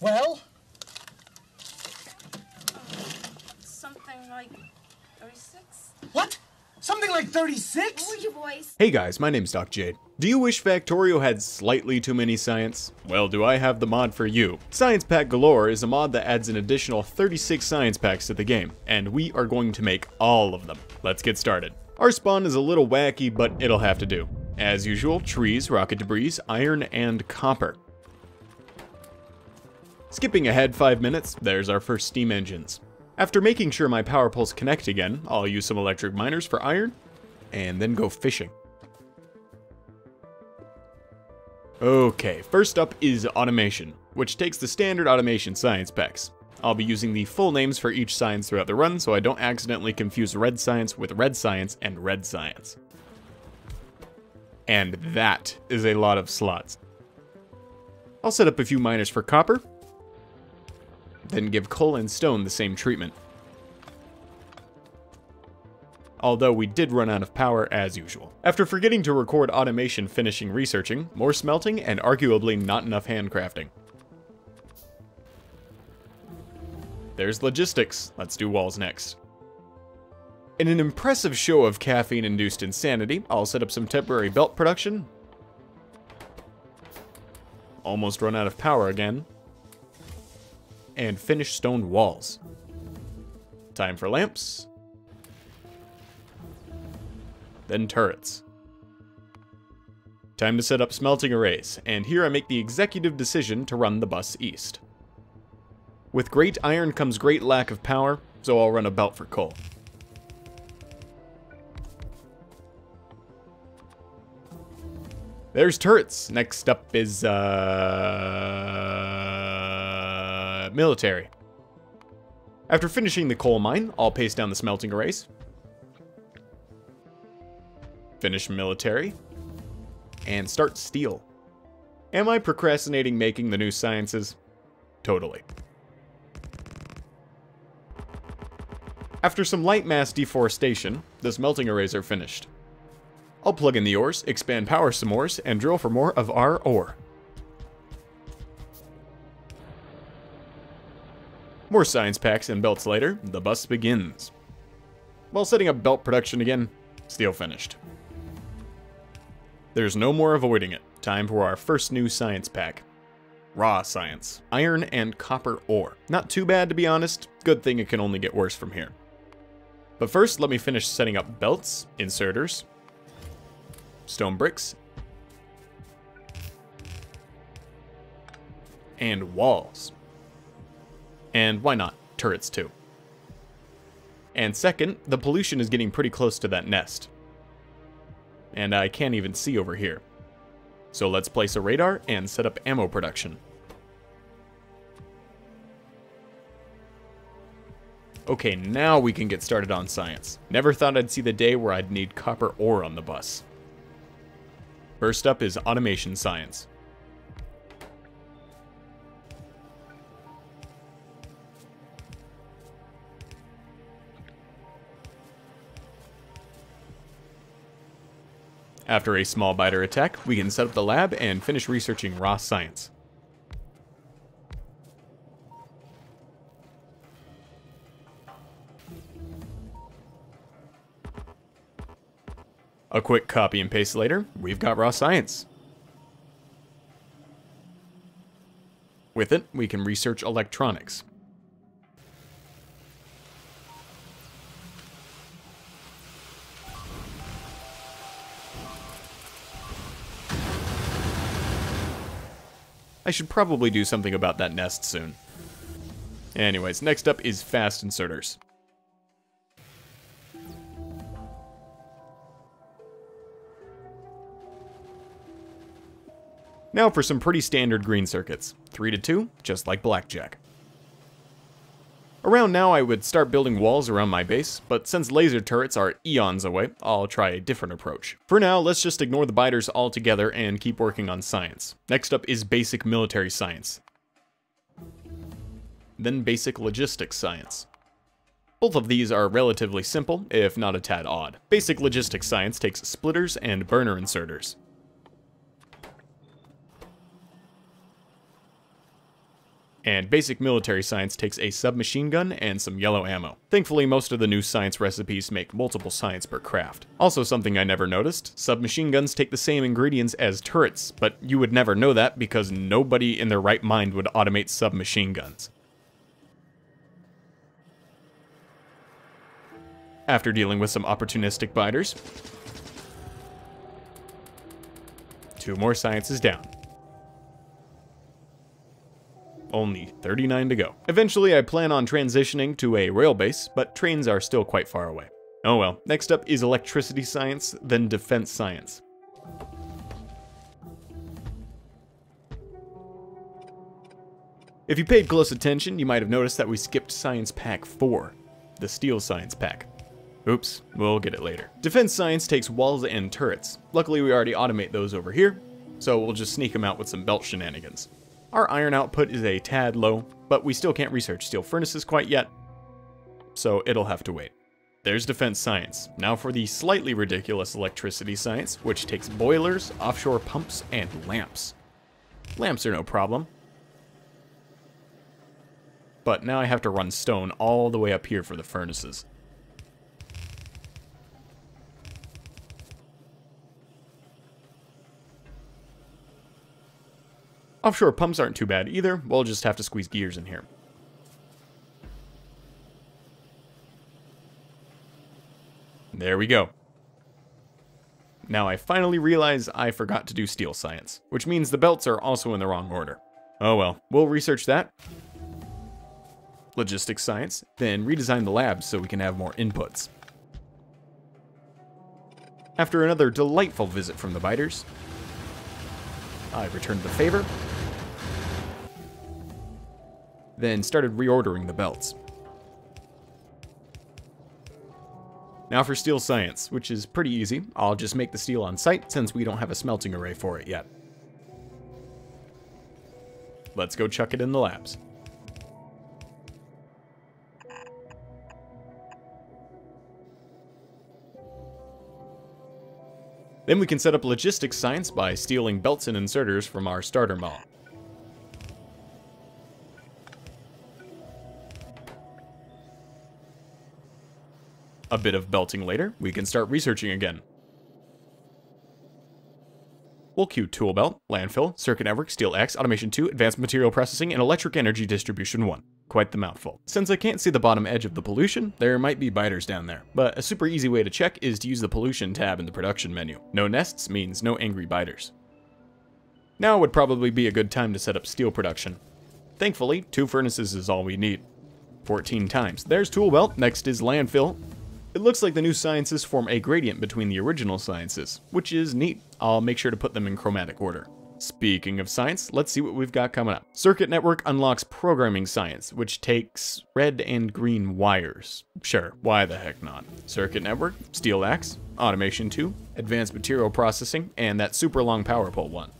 Well? Something like 36? What? Something like 36? Lower your voice. Hey guys, my name's Doc Jade. Do you wish Factorio had slightly too many science? Well, do I have the mod for you. Science Pack Galore is a mod that adds an additional 36 science packs to the game, and we are going to make all of them. Let's get started. Our spawn is a little wacky, but it'll have to do. As usual, trees, rocket debris, iron, and copper. Skipping ahead 5 minutes, there's our first steam engines. After making sure my power poles connect again, I'll use some electric miners for iron, and then go fishing. Okay, first up is automation, which takes the standard automation science packs. I'll be using the full names for each science throughout the run so I don't accidentally confuse red science with red science and red science. And that is a lot of slots. I'll set up a few miners for copper, then give coal and stone the same treatment. Although we did run out of power as usual. After forgetting to record automation finishing researching, more smelting, and arguably not enough handcrafting. There's logistics. Let's do walls next. In an impressive show of caffeine-induced insanity, I'll set up some temporary belt production. Almost run out of power again. And finish stone walls. Time for lamps. Then turrets. Time to set up smelting arrays, and here I make the executive decision to run the bus east. With great iron comes great lack of power, so I'll run a belt for coal. There's turrets. Next up is, uh, military. After finishing the coal mine, I'll paste down the smelting arrays. Finish military. And start steel. Am I procrastinating making the new sciences? Totally. After some light mass deforestation, the smelting arrays are finished. I'll plug in the ores, expand power some more, and drill for more of our ore. More science packs and belts later, the bus begins. While setting up belt production again, steel finished. There's no more avoiding it. Time for our first new science pack. Raw science. Iron and copper ore. Not too bad to be honest, good thing it can only get worse from here. But first, let me finish setting up belts, inserters, stone bricks, and walls. And why not, turrets too. And second, the pollution is getting pretty close to that nest. And I can't even see over here. So let's place a radar and set up ammo production. Okay, now we can get started on science. Never thought I'd see the day where I'd need copper ore on the bus. First up is automation science. After a small biter attack, we can set up the lab and finish researching raw science. A quick copy and paste later, we've got raw science. With it, we can research electronics. I should probably do something about that nest soon. Anyways, next up is fast inserters. Now for some pretty standard green circuits. 3 to 2, just like blackjack. Around now I would start building walls around my base, but since laser turrets are eons away, I'll try a different approach. For now, let's just ignore the biters altogether and keep working on science. Next up is basic military science. Then basic logistics science. Both of these are relatively simple, if not a tad odd. Basic logistics science takes splitters and burner inserters. And basic military science takes a submachine gun and some yellow ammo. Thankfully, most of the new science recipes make multiple science per craft. Also something I never noticed, submachine guns take the same ingredients as turrets, but you would never know that because nobody in their right mind would automate submachine guns. After dealing with some opportunistic biters, two more sciences down. Only 39 to go. Eventually, I plan on transitioning to a rail base, but trains are still quite far away. Oh well. Next up is electricity science, then defense science. If you paid close attention, you might have noticed that we skipped Science Pack 4, the Steel Science Pack. Oops, we'll get it later. Defense Science takes walls and turrets. Luckily we already automate those over here, so we'll just sneak them out with some belt shenanigans. Our iron output is a tad low, but we still can't research steel furnaces quite yet, so it'll have to wait. There's defense science. Now for the slightly ridiculous electricity science, which takes boilers, offshore pumps, and lamps. Lamps are no problem. But now I have to run stone all the way up here for the furnaces. Offshore pumps aren't too bad either, we'll just have to squeeze gears in here. There we go. Now I finally realize I forgot to do steel science, which means the belts are also in the wrong order. Oh well, we'll research that. Logistics science, then redesign the labs so we can have more inputs. After another delightful visit from the biters, I returned the favor, then started reordering the belts. Now for steel science, which is pretty easy. I'll just make the steel on site since we don't have a smelting array for it yet. Let's go chuck it in the labs. Then we can set up logistics science by stealing belts and inserters from our starter mall. A bit of belting later, we can start researching again. We'll queue Tool Belt, Landfill, Circuit Network, Steel Axe, Automation 2, Advanced Material Processing, and Electric Energy Distribution 1. Quite the mouthful. Since I can't see the bottom edge of the pollution, there might be biters down there. But a super easy way to check is to use the pollution tab in the production menu. No nests means no angry biters. Now would probably be a good time to set up steel production. Thankfully, two furnaces is all we need. 14 times. There's Tool Belt, next is Landfill, it looks like the new sciences form a gradient between the original sciences, which is neat. I'll make sure to put them in chromatic order. Speaking of science, let's see what we've got coming up. Circuit Network unlocks programming science, which takes red and green wires. Sure, why the heck not? Circuit Network, Steel Axe, Automation 2, Advanced Material Processing, and that super long power pole one.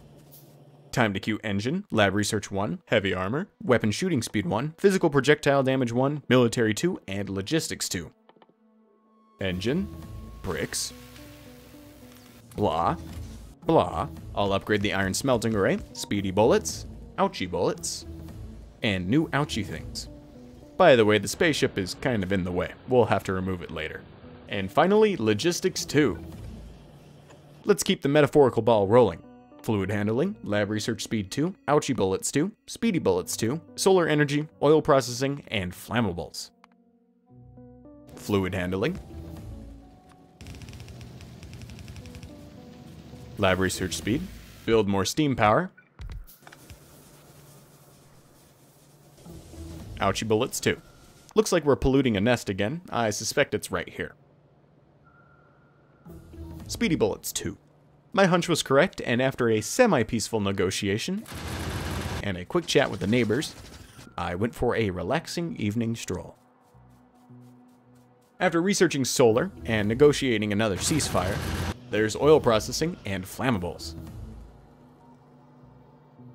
Time to queue Engine, Lab Research 1, Heavy Armor, Weapon Shooting Speed 1, Physical Projectile Damage 1, Military 2, and Logistics 2 engine, bricks, blah, blah. I'll upgrade the iron smelting array, speedy bullets, ouchie bullets, and new ouchie things. By the way, the spaceship is kind of in the way. We'll have to remove it later. And finally, logistics 2. Let's keep the metaphorical ball rolling. Fluid handling, lab research speed 2, ouchie bullets 2, speedy bullets 2, solar energy, oil processing, and flammables. Fluid handling, Lab research speed. Build more steam power. Ouchie bullets too. Looks like we're polluting a nest again. I suspect it's right here. Speedy bullets too. My hunch was correct, and after a semi-peaceful negotiation and a quick chat with the neighbors, I went for a relaxing evening stroll. After researching solar and negotiating another ceasefire, there's oil processing and flammables.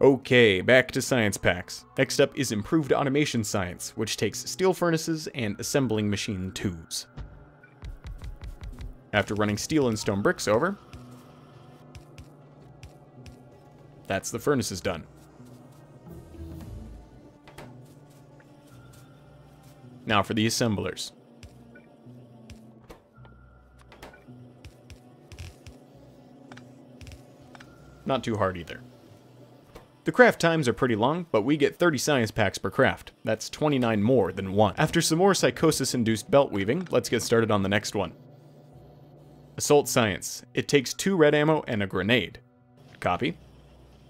Okay, back to science packs. Next up is improved automation science, which takes steel furnaces and assembling machine tubes. After running steel and stone bricks over, that's the furnaces done. Now for the assemblers. Not too hard either. The craft times are pretty long, but we get 30 science packs per craft. That's 29 more than one. After some more psychosis-induced belt weaving, let's get started on the next one. Assault Science. It takes two red ammo and a grenade. Copy.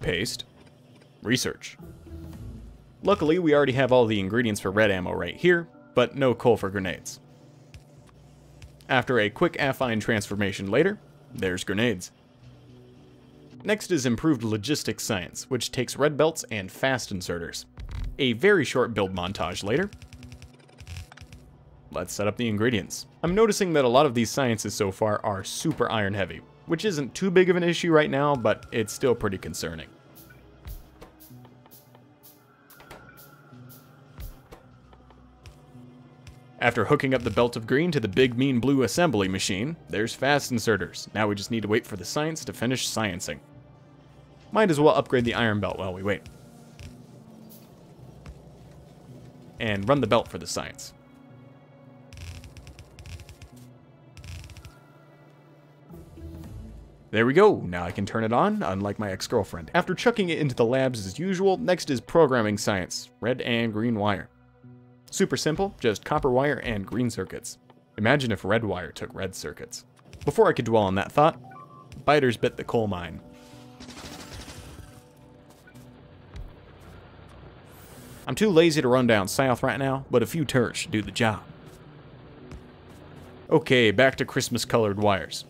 Paste. Research. Luckily, we already have all the ingredients for red ammo right here, but no coal for grenades. After a quick affine transformation later, there's grenades. Next is Improved Logistics Science, which takes red belts and fast inserters. A very short build montage later. Let's set up the ingredients. I'm noticing that a lot of these sciences so far are super iron heavy, which isn't too big of an issue right now, but it's still pretty concerning. After hooking up the belt of green to the big mean blue assembly machine, there's fast inserters. Now we just need to wait for the science to finish sciencing. Might as well upgrade the iron belt while we wait. And run the belt for the science. There we go, now I can turn it on, unlike my ex-girlfriend. After chucking it into the labs as usual, next is programming science, red and green wire. Super simple, just copper wire and green circuits. Imagine if red wire took red circuits. Before I could dwell on that thought, biters bit the coal mine. I'm too lazy to run down south right now, but a few turrets should do the job. Okay, back to Christmas colored wires.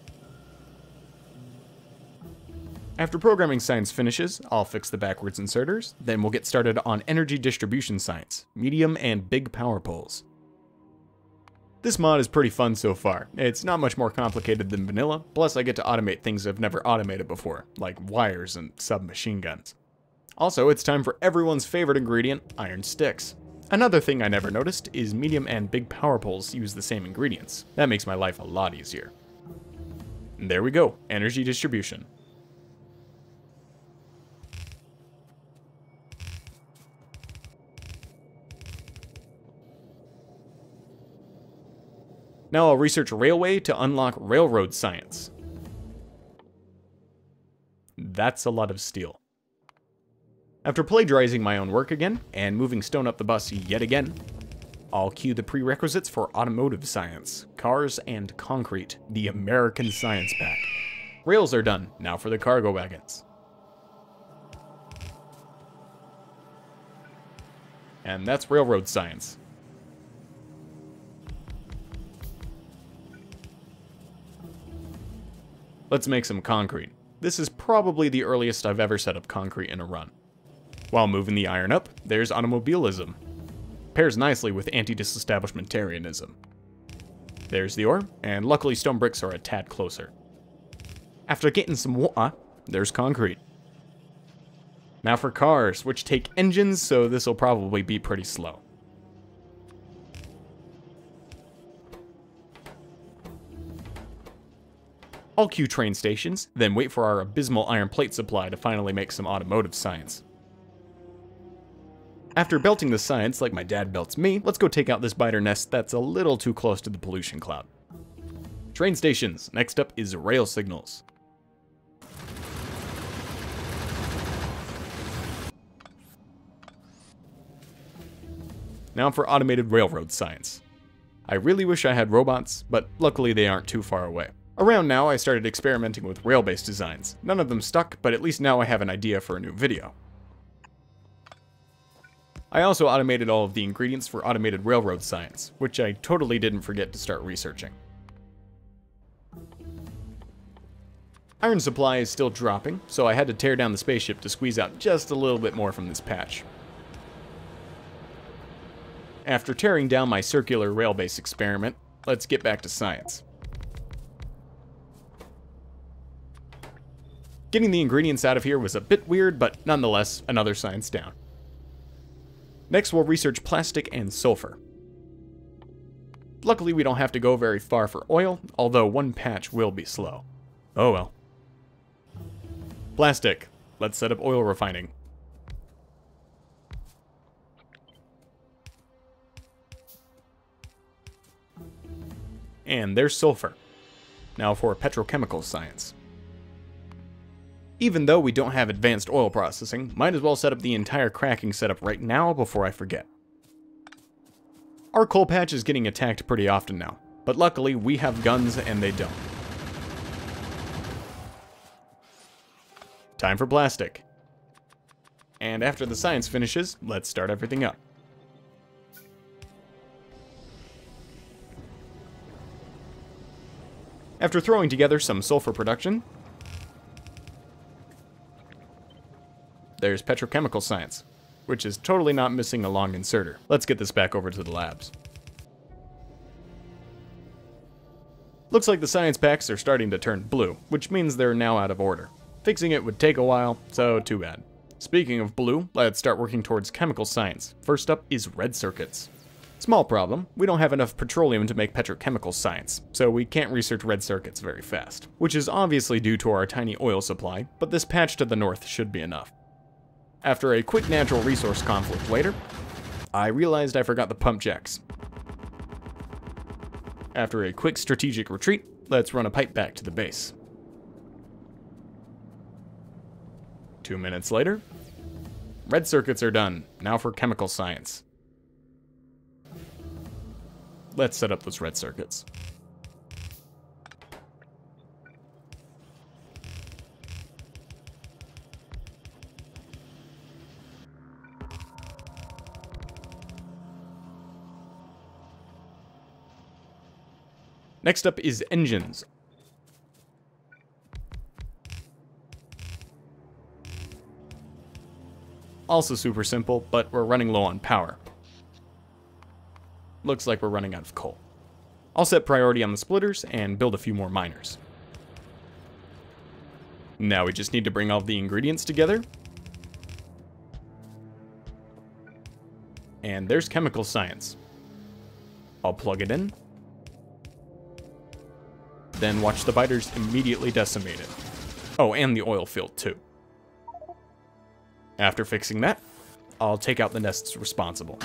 After programming science finishes, I'll fix the backwards inserters, then we'll get started on energy distribution science, medium and big power poles. This mod is pretty fun so far. It's not much more complicated than vanilla, plus I get to automate things I've never automated before, like wires and submachine guns. Also, it's time for everyone's favorite ingredient, iron sticks. Another thing I never noticed is medium and big power poles use the same ingredients. That makes my life a lot easier. And there we go, energy distribution. Now I'll research railway to unlock railroad science. That's a lot of steel. After plagiarizing my own work again, and moving stone up the bus yet again, I'll queue the prerequisites for automotive science, cars, and concrete, the American Science Pack. Rails are done, now for the cargo wagons. And that's railroad science. Let's make some concrete. This is probably the earliest I've ever set up concrete in a run. While moving the iron up, there's automobilism. Pairs nicely with anti-disestablishmentarianism. There's the ore, and luckily stone bricks are a tad closer. After getting some water, there's concrete. Now for cars, which take engines, so this will probably be pretty slow. I'll queue train stations, then wait for our abysmal iron plate supply to finally make some automotive science. After belting the science like my dad belts me, let's go take out this biter nest that's a little too close to the pollution cloud. Train stations. Next up is rail signals. Now for automated railroad science. I really wish I had robots, but luckily they aren't too far away. Around now, I started experimenting with rail-based designs. None of them stuck, but at least now I have an idea for a new video. I also automated all of the ingredients for automated railroad science, which I totally didn't forget to start researching. Iron supply is still dropping, so I had to tear down the spaceship to squeeze out just a little bit more from this patch. After tearing down my circular rail base experiment, let's get back to science. Getting the ingredients out of here was a bit weird, but nonetheless, another science down. Next, we'll research plastic and sulfur. Luckily, we don't have to go very far for oil, although one patch will be slow. Oh well. Plastic. Let's set up oil refining. And there's sulfur. Now for petrochemical science. Even though we don't have advanced oil processing, might as well set up the entire cracking setup right now before I forget. Our coal patch is getting attacked pretty often now, but luckily we have guns and they don't. Time for plastic. And after the science finishes, let's start everything up. After throwing together some sulfur production, there's petrochemical science, which is totally not missing a long inserter. Let's get this back over to the labs. Looks like the science packs are starting to turn blue, which means they're now out of order. Fixing it would take a while, so too bad. Speaking of blue, let's start working towards chemical science. First up is red circuits. Small problem, we don't have enough petroleum to make petrochemical science, so we can't research red circuits very fast. Which is obviously due to our tiny oil supply, but this patch to the north should be enough. After a quick natural resource conflict later, I realized I forgot the pump jacks. After a quick strategic retreat, let's run a pipe back to the base. Two minutes later, red circuits are done. Now for chemical science. Let's set up those red circuits. Next up is engines. Also super simple, but we're running low on power. Looks like we're running out of coal. I'll set priority on the splitters and build a few more miners. Now we just need to bring all the ingredients together. And there's chemical science. I'll plug it in. Then watch the biters immediately decimate it. Oh, and the oil field too. After fixing that, I'll take out the nests responsible.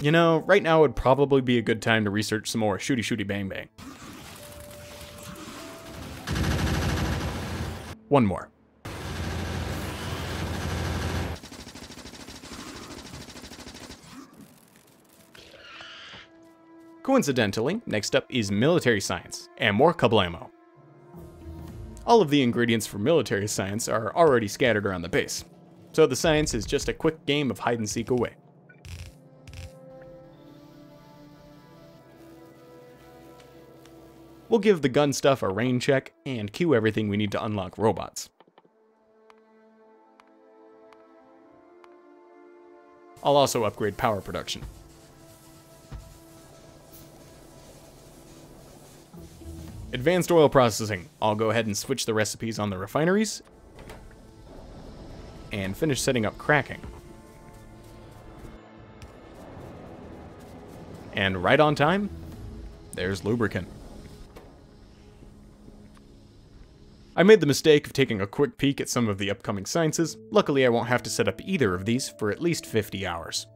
You know, right now would probably be a good time to research some more shooty shooty bang bang. One more. Coincidentally, next up is military science, and more kablamo. All of the ingredients for military science are already scattered around the base, so the science is just a quick game of hide and seek away. We'll give the gun stuff a rain check and queue everything we need to unlock robots. I'll also upgrade power production. Advanced oil processing. I'll go ahead and switch the recipes on the refineries and finish setting up cracking. And right on time, there's lubricant. I made the mistake of taking a quick peek at some of the upcoming sciences. Luckily, I won't have to set up either of these for at least 50 hours.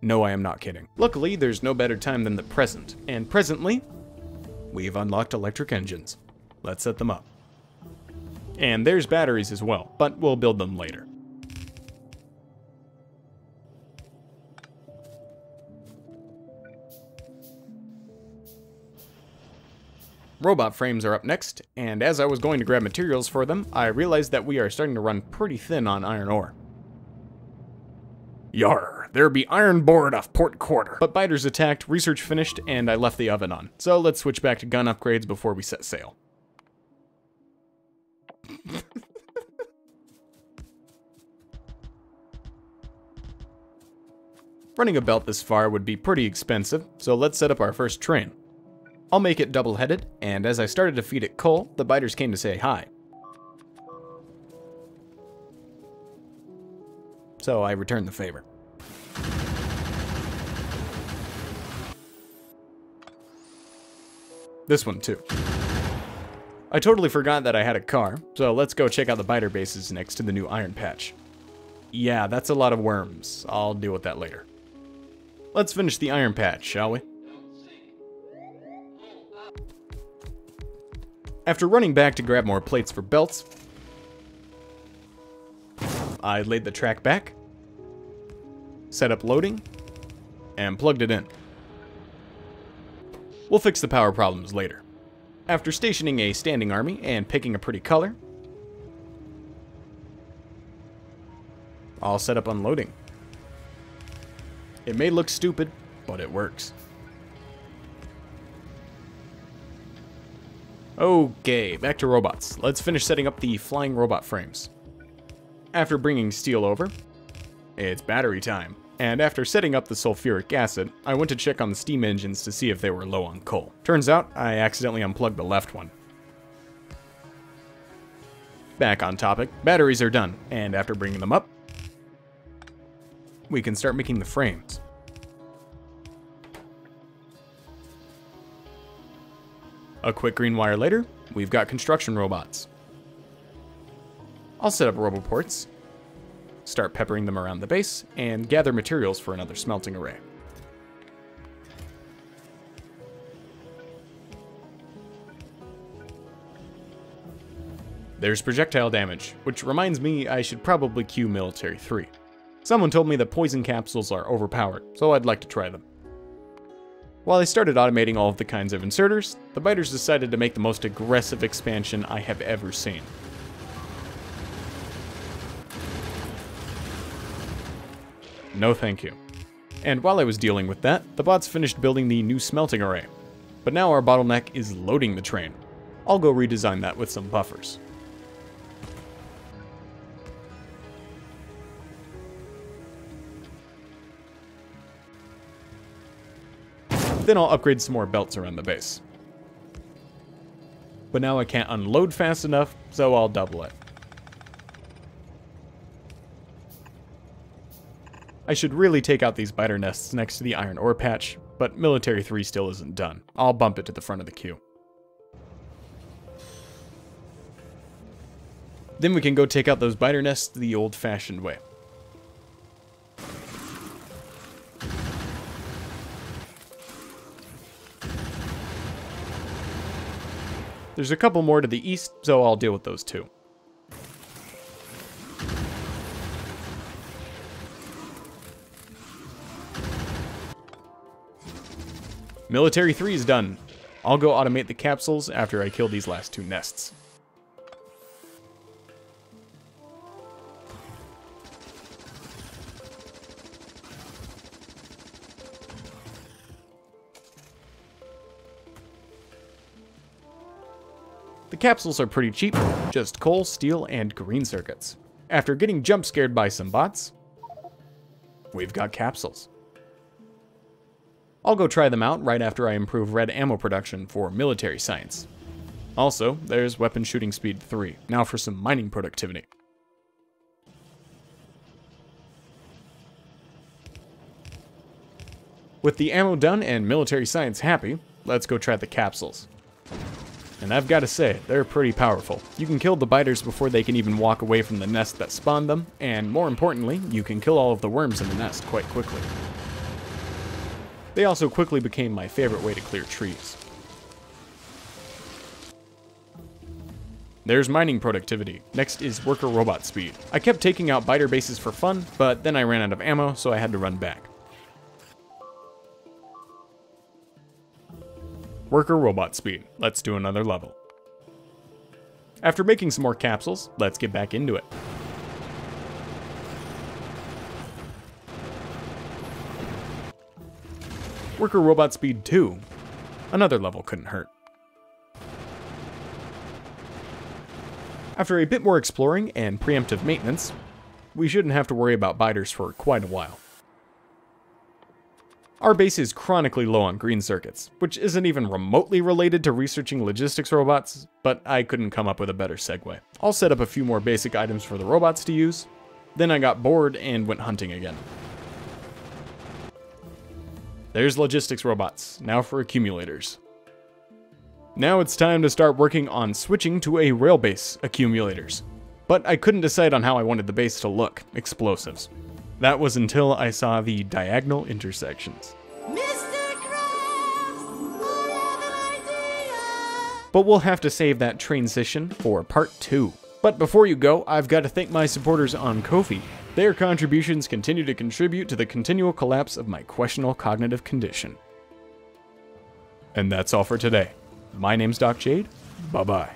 No, I am not kidding. Luckily, there's no better time than the present, and presently, we've unlocked electric engines. Let's set them up. And there's batteries as well, but we'll build them later. Robot frames are up next, and as I was going to grab materials for them, I realized that we are starting to run pretty thin on iron ore. Yar, there be iron board off port quarter. But biters attacked, research finished, and I left the oven on. So let's switch back to gun upgrades before we set sail. Running a belt this far would be pretty expensive, so let's set up our first train. I'll make it double-headed, and as I started to feed it coal, the biters came to say hi. So I returned the favor. This one too. I totally forgot that I had a car, so let's go check out the biter bases next to the new iron patch. Yeah, that's a lot of worms. I'll deal with that later. Let's finish the iron patch, shall we? After running back to grab more plates for belts, I laid the track back, set up loading, and plugged it in. We'll fix the power problems later. After stationing a standing army and picking a pretty color, I'll set up unloading. It may look stupid, but it works. Okay, back to robots. Let's finish setting up the flying robot frames. After bringing steel over, it's battery time. And after setting up the sulfuric acid, I went to check on the steam engines to see if they were low on coal. Turns out, I accidentally unplugged the left one. Back on topic, batteries are done, and after bringing them up, we can start making the frames. A quick green wire later, we've got construction robots. I'll set up roboports, start peppering them around the base, and gather materials for another smelting array. There's projectile damage, which reminds me I should probably queue Military 3. Someone told me that poison capsules are overpowered, so I'd like to try them. While I started automating all of the kinds of inserters, the biters decided to make the most aggressive expansion I have ever seen. No thank you. And while I was dealing with that, the bots finished building the new smelting array. But now our bottleneck is loading the train. I'll go redesign that with some buffers. Then I'll upgrade some more belts around the base. But now I can't unload fast enough, so I'll double it. I should really take out these biter nests next to the iron ore patch, but military 3 still isn't done. I'll bump it to the front of the queue. Then we can go take out those biter nests the old-fashioned way. There's a couple more to the east, so I'll deal with those too. Military 3 is done. I'll go automate the capsules after I kill these last two nests. The capsules are pretty cheap, just coal, steel, and green circuits. After getting jump scared by some bots, we've got capsules. I'll go try them out right after I improve red ammo production for military science. Also, there's weapon shooting speed 3, now for some mining productivity. With the ammo done and military science happy, let's go try the capsules. And I've got to say, they're pretty powerful. You can kill the biters before they can even walk away from the nest that spawned them, and more importantly, you can kill all of the worms in the nest quite quickly. They also quickly became my favorite way to clear trees. There's mining productivity. Next is worker robot speed. I kept taking out biter bases for fun, but then I ran out of ammo, so I had to run back. Worker robot speed. Let's do another level. After making some more capsules, let's get back into it. Worker Robot Speed 2. Another level couldn't hurt. After a bit more exploring and preemptive maintenance, we shouldn't have to worry about biters for quite a while. Our base is chronically low on green circuits, which isn't even remotely related to researching logistics robots, but I couldn't come up with a better segue. I'll set up a few more basic items for the robots to use, then I got bored and went hunting again. There's logistics robots, now for accumulators. Now it's time to start working on switching to a rail base accumulators. But I couldn't decide on how I wanted the base to look, explosives. That was until I saw the diagonal intersections. Mr. Krabs, I have an idea. But we'll have to save that transition for part 2. But before you go, I've got to thank my supporters on Ko-fi. Their contributions continue to contribute to the continual collapse of my questionable cognitive condition. And that's all for today. My name's Doc Jade. Bye bye.